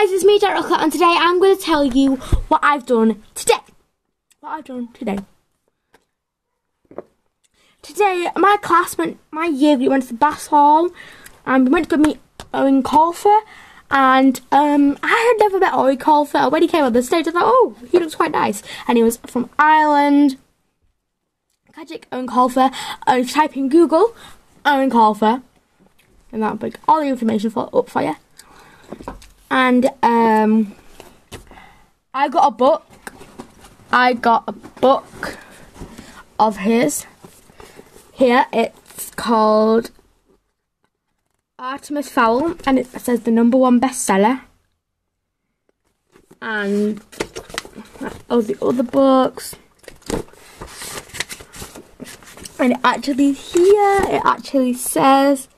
guys, it's me, Jack and today I'm going to tell you what I've done today. What I've done today. Today, my class went, my year group went to the Baths Hall, and we went to go meet Eoin Colfer, and um, I had never met Eoin Colfer. When he came on the stage, I thought, oh, he looks quite nice, and he was from Ireland. Kajic Eoin Colfer. Uh, if you type in Google, Eoin Colfer, and that'll bring all the information for, up for you and um, I got a book. I got a book of his. Here it's called Artemis Fowl, and it says the number one bestseller. And all the other books. And it actually here it actually says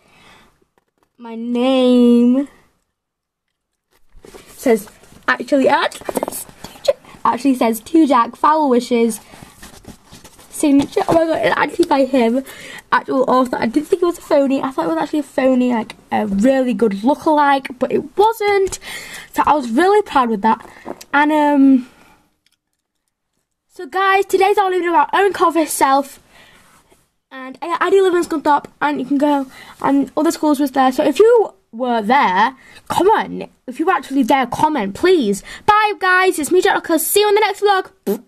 my name says actually actually says to Jack foul wishes signature. Oh my god, it's actually by him, actual author. I didn't think it was a phony. I thought it was actually a phony, like a really good lookalike, but it wasn't. So I was really proud with that. And um, so guys, today's all about Eoin Colfer self. And I, I do live in Scunthorpe, and you can go, and other schools was there. So if you were there, comment. If you were actually there, comment, please. Bye, guys. It's me, Jack See you in the next vlog.